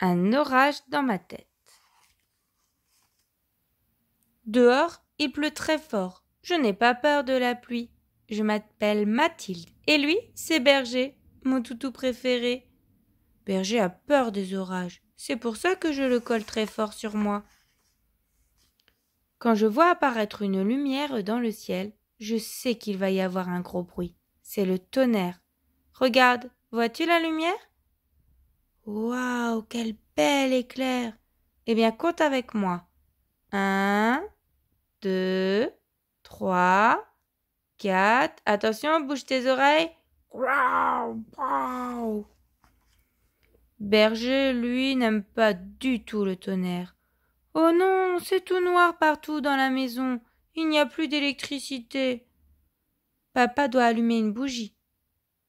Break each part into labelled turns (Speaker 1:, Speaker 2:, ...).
Speaker 1: Un orage dans ma tête. Dehors, il pleut très fort. Je n'ai pas peur de la pluie. Je m'appelle Mathilde. Et lui, c'est Berger, mon toutou préféré. Berger a peur des orages. C'est pour ça que je le colle très fort sur moi. Quand je vois apparaître une lumière dans le ciel, je sais qu'il va y avoir un gros bruit. C'est le tonnerre. Regarde, vois-tu la lumière? Waouh, quel bel éclair Eh bien, compte avec moi. Un, deux, trois, quatre. Attention, bouge tes oreilles. Berger, lui, n'aime pas du tout le tonnerre. Oh non, c'est tout noir partout dans la maison. Il n'y a plus d'électricité. Papa doit allumer une bougie.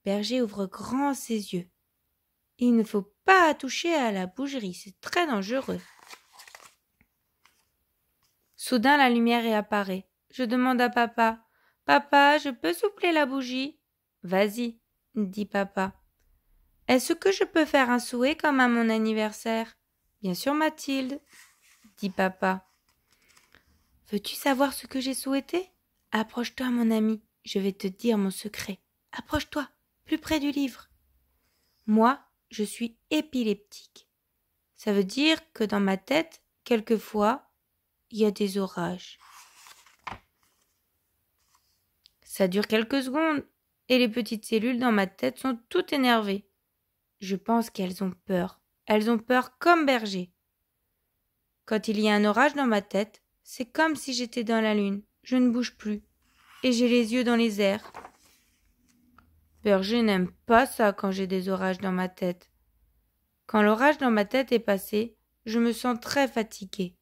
Speaker 1: Berger ouvre grand ses yeux. Il ne faut pas toucher à la bougerie, c'est très dangereux. Soudain la lumière réapparaît. Je demande à papa. Papa, je peux souffler la bougie? Vas-y, dit papa. Est-ce que je peux faire un souhait comme à mon anniversaire? Bien sûr, Mathilde, dit papa. Veux-tu savoir ce que j'ai souhaité? Approche-toi, mon ami, je vais te dire mon secret. Approche-toi, plus près du livre. Moi, je suis épileptique. Ça veut dire que dans ma tête, quelquefois, il y a des orages. Ça dure quelques secondes et les petites cellules dans ma tête sont toutes énervées. Je pense qu'elles ont peur. Elles ont peur comme berger. Quand il y a un orage dans ma tête, c'est comme si j'étais dans la lune. Je ne bouge plus. Et j'ai les yeux dans les airs. Berger n'aime pas ça quand j'ai des orages dans ma tête. Quand l'orage dans ma tête est passé, je me sens très fatiguée.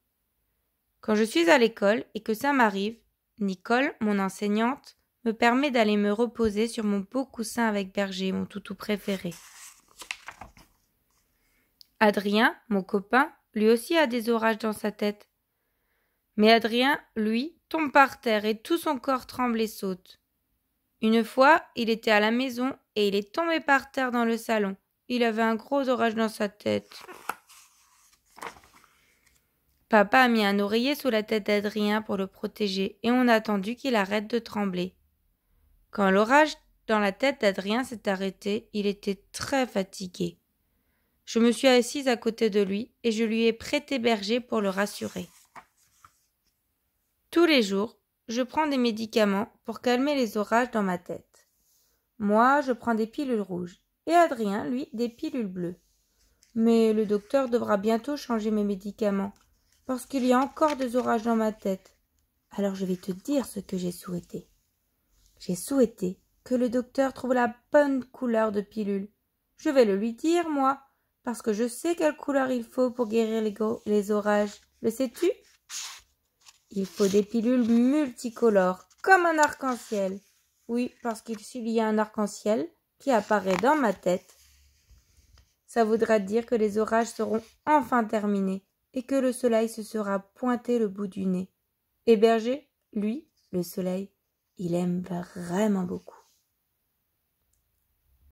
Speaker 1: Quand je suis à l'école et que ça m'arrive, Nicole, mon enseignante, me permet d'aller me reposer sur mon beau coussin avec Berger, mon toutou préféré. Adrien, mon copain, lui aussi a des orages dans sa tête. Mais Adrien, lui, tombe par terre et tout son corps tremble et saute. Une fois, il était à la maison et il est tombé par terre dans le salon. Il avait un gros orage dans sa tête. Papa a mis un oreiller sous la tête d'Adrien pour le protéger et on a attendu qu'il arrête de trembler. Quand l'orage dans la tête d'Adrien s'est arrêté, il était très fatigué. Je me suis assise à côté de lui et je lui ai prêté berger pour le rassurer. Tous les jours, je prends des médicaments pour calmer les orages dans ma tête. Moi, je prends des pilules rouges et Adrien, lui, des pilules bleues. Mais le docteur devra bientôt changer mes médicaments parce qu'il y a encore des orages dans ma tête. Alors je vais te dire ce que j'ai souhaité. J'ai souhaité que le docteur trouve la bonne couleur de pilule. Je vais le lui dire, moi, parce que je sais quelle couleur il faut pour guérir les, les orages. Le sais-tu? Il faut des pilules multicolores, comme un arc-en-ciel. Oui, parce qu'il y a un arc-en-ciel qui apparaît dans ma tête. Ça voudra dire que les orages seront enfin terminés et que le soleil se sera pointé le bout du nez. Et Berger, lui, le soleil, il aime vraiment beaucoup.